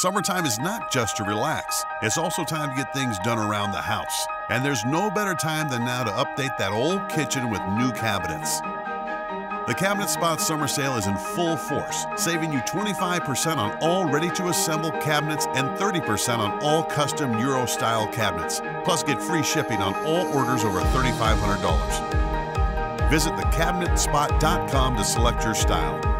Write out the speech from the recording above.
Summertime is not just to relax, it's also time to get things done around the house. And there's no better time than now to update that old kitchen with new cabinets. The Cabinet Spot summer sale is in full force, saving you 25% on all ready to assemble cabinets and 30% on all custom Euro style cabinets. Plus, get free shipping on all orders over $3,500. Visit thecabinetspot.com to select your style.